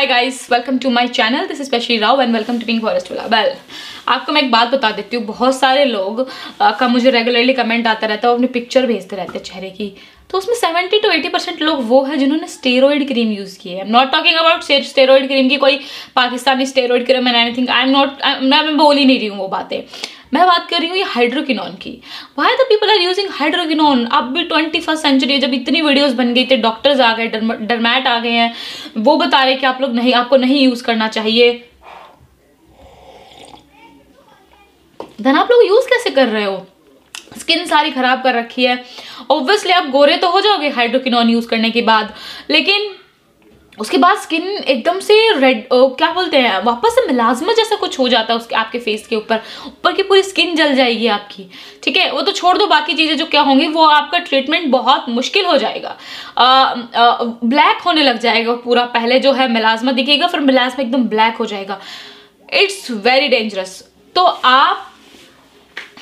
Hi guys welcome to my channel this specially Rao and welcome to pink forest वाला well आपको मैं एक बात बता देती हूँ। बहुत सारे लोग का मुझे रेगुलरली कमेंट आता रहता है अपनी पिक्चर भेजते रहते हैं चेहरे की। तो उसमें 70 टू 80 परसेंट लोग वो है जिन्होंने स्टेरॉइड क्रीम यूज़ की है। Not talking about steroid cream की कोई Pakistani steroid cream and anything I am not मैं बोल ही नहीं रही हूँ वो बातें। मैं बात कर रही हूँ ये हाइड्रोकिनॉन की। Why the people are using hydroquinone अब भी ट्वेंटी फ़र्स्ट सेंचुरी जब इतनी वीडियोस बन गई थे डॉक्टर्स आ गए डरमैट आ गए हैं, वो बता रहे कि आप लोग नहीं, आपको नहीं यूज़ करना चाहिए। धन आप लोग यूज़ कैसे कर रहे हो? स्किन सारी खराब कर रखी है। ऑब्वियसली आप गोरे तो हो जाओगे हाइड्रोकिनॉन यूज़ करने के बाद, लेकिन उसके बाद स्किन एकदम से रेड क्या बोलते हैं वापस से मिलाजमा जैसा कुछ हो जाता है उसके आपके फेस के ऊपर। ऊपर की पूरी स्किन जल जाएगी आपकी ठीक है? वो तो छोड़ दो बाकी चीज़ें जो क्या होंगी वो आपका ट्रीटमेंट बहुत मुश्किल हो जाएगा। आ, आ, ब्लैक होने लग जाएगा पूरा पहले जो है मिलाजमा दिखेगा फिर मिलाजमा एकदम ब्लैक हो जाएगा। इट्स वेरी डेंजरस तो आप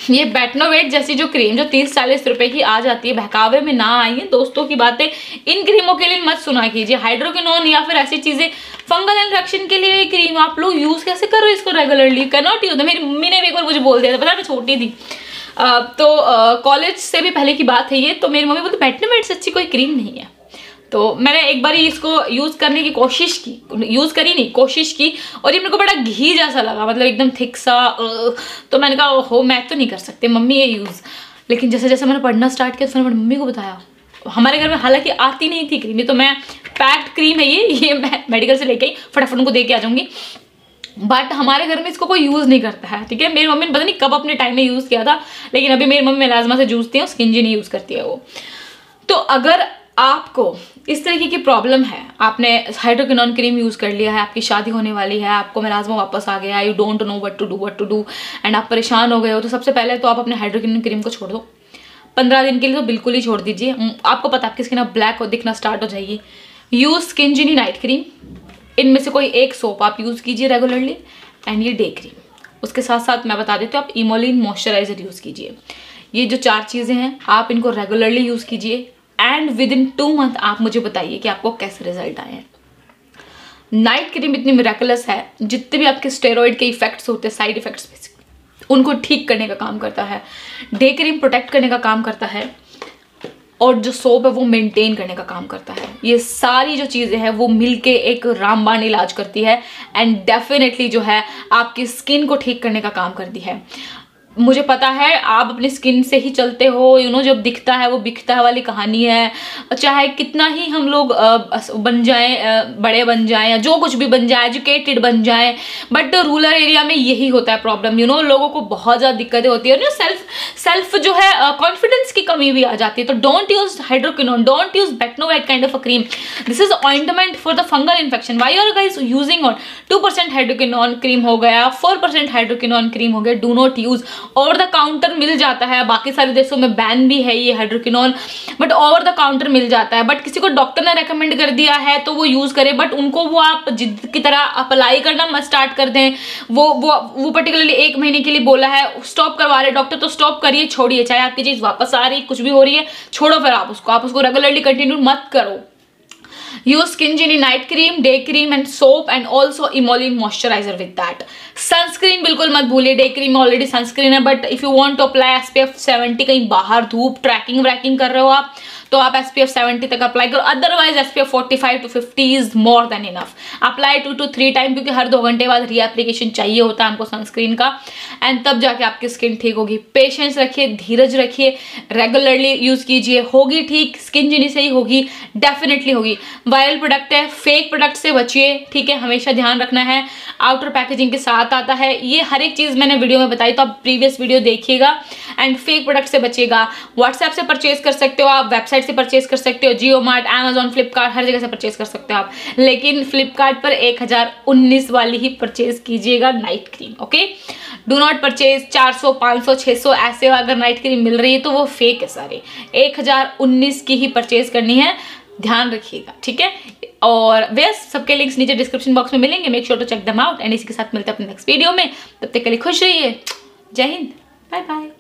ये बैटनोवेट जैसी जो क्रीम जो तीस चालीस रुपए की आ जाती है, बहकावे में ना है, दोस्तों की बातें, इन क्रीमों के लिए मत सुना कीजिए। हाइड्रोकिनोन या फिर ऐसी चीज़ें फंगल इन्फेक्शन के लिए क्रीम आप लोग यूज़ कैसे करो इसको रेगुलरली कैनॉट यूज़ मेरी मम्मी ने भी एक बार मुझे बोल दिया था, पता मैं छोटी थी। तो कॉलेज से भी पहले की बात है ये तो मेरी मम्मी बोलती, बैटनोवेट से अच्छी कोई क्रीम नहीं है। तो मैंने एक बार इसको यूज़ करने की कोशिश की यूज़ करी नहीं, कोशिश की और ये मेरे को बड़ा घी जैसा लगा मतलब एकदम थिक सा तो मैंने कहा हो मैं तो नहीं कर सकती, मम्मी ये यूज़ लेकिन जैसे जैसे मैंने पढ़ना स्टार्ट किया तो मैंने मम्मी को बताया। हमारे घर में हालाँकि आती नहीं थी क्रीम ये तो मैं पैक्ड क्रीम है ये ये मैं मेडिकल से लेके आई फटाफट उनको दे के आ जाऊँगी। बट हमारे घर में इसको कोई यूज़ नहीं करता है, ठीक है? मेरी मम्मी ने पता नहीं कब अपने टाइम में यूज़ किया था, लेकिन अभी मेरी मम्मी मेलाजमा से जूझती है स्किन जी नहीं यूज़ करती है वो। तो अगर आपको इस तरीके की प्रॉब्लम है। आपने हाइड्रोकिनॉन क्रीम यूज़ कर लिया है, आपकी शादी होने वाली है, आपको मिलाजमा वापस आ गया है you don't know what to do what to do and आप परेशान हो गए हो तो सबसे पहले तो आप अपने हाइड्रोकिनॉन क्रीम को छोड़ दो। पंद्रह दिन के लिए तो बिल्कुल ही छोड़ दीजिए। आपको पता आपकी स्किन अब ब्लैक हो, दिखना स्टार्ट हो जाएगी। Use skin genie night cream इनमें से कोई एक सोप आप यूज़ कीजिए रेगुलरली एंड ये डे क्रीम उसके साथ साथ मैं बता देती हूँ, आप इमोलिन मॉइस्चराइजर यूज़ कीजिए। ये जो चार चीज़ें हैं, आप इनको रेगुलरली यूज़ कीजिए। And within two month आप मुझे बताइए कि आपको कैसे रिज़ल्ट आए हैं। नाइट क्रीम इतनी मेरेकुलस है, जितने भी आपके स्टेरॉइड के इफेक्ट्स होते हैं साइड इफेक्ट्स उनको ठीक करने का काम करता है। डे क्रीम प्रोटेक्ट करने का काम करता है, और जो सोप है वो मेंटेन करने का काम करता है। ये सारी जो चीज़ें हैं, वो मिलके एक रामबाण इलाज करती है एंड डेफिनेटली जो है, आपकी स्किन को ठीक करने का काम करती है। मुझे पता है आप अपनी स्किन से ही चलते हो यू you नो know, जब दिखता है वो बिकता है वाली कहानी है। चाहे कितना ही हम लोग बन जाए बड़े बन जाए या जो कुछ भी बन जाए एजुकेटेड बन जाए बट रूरल एरिया में यही होता है प्रॉब्लम यू नो लोगों को बहुत ज़्यादा दिक्कतें होती है। सेल्फ सेल्फ जो है कॉन्फिडेंस की कमी भी आ जाती है। तो don't use hydroquinone don't use Betnovate kind of a cream this is ointment for the fungal infection why are guys using on two percent hydroquinone cream हो गया फोर परसेंट हाइड्रोकिनोन क्रीम हो गया do not use over the counter मिल जाता है। बाकी सारे देशों में बैन भी है ये hydroquinone but over the counter मिल जाता है। बट किसी को डॉक्टर ने रेकमेंड कर दिया है तो वो यूज़ करे बट उनको वो आप जिद की तरह अप्लाई करना स्टार्ट कर दें। वो वो वो पर्टिकुलरली एक महीने के लिए बोला है स्टॉप करवा रहे डॉक्टर तो स्टॉप करिए, छोड़िए। चाहे आपकी चीज़ वापस आ रही, कुछ भी हो रही है, छोड़ो फिर आप उसको। आप उसको रेगुलरली कंटिन्यू मत करो। Use skin genie night cream day cream and soap and also emollient moisturizer with that sunscreen बिल्कुल मत भूलिए डे क्रीम में ऑलरेडी सनस्क्रीन है but if you want to apply SPF 70 कहीं बाहर धूप ट्रैकिंग व्रैकिंग कर रहे हो आप तो आप एस पी एफ़ सेवेंटी तक अप्लाई करो. Otherwise S P F forty five to fifty is more than enough apply two to three time क्योंकि हर दो घंटे बाद रीएप्लीकेशन चाहिए होता है हमको सनस्क्रीन का. एंड तब जाके आपकी स्किन ठीक होगी. पेशेंस रखिए, धीरज रखिए. रेगुलरली यूज़ कीजिए. होगी ठीक स्किन जिनी से ही होगी डेफिनेटली होगी. वायरल प्रोडक्ट है फेक प्रोडक्ट से बचिए. ठीक है, हमेशा ध्यान रखना है. आउटर पैकेजिंग के साथ आता है. ये हर एक चीज़ मैंने वीडियो में बताई तो आप प्रीवियस वीडियो देखिएगा. एंड फेक प्रोडक्ट से बचिएगा. व्हाट्सएप से परचेज कर सकते हो आप वेबसाइट से परचेज कर सकते हो जियो मार्ट अमेजोन फ्लिपकार्ट हर जगह से परचेज कर सकते हो आप। लेकिन फ्लिपकार्ट पर एक वाली ही परचेज कीजिएगा night cream okay do not purchase 400, 500, 600 ऐसे अगर नाइट क्रीम मिल रही है तो वो फेक है सारे। 1019 की ही परचेज करनी है ध्यान रखिएगा ठीक है? और वेस सबके लिंक्स नीचे डिस्क्रिप्शन बॉक्स में मिलेंगे make sure to check them out and इसी के साथ मिलते हैं अपने नेक्स्ट वीडियो में। तब तक के लिए खुश रहिए। जय हिंद। Bye bye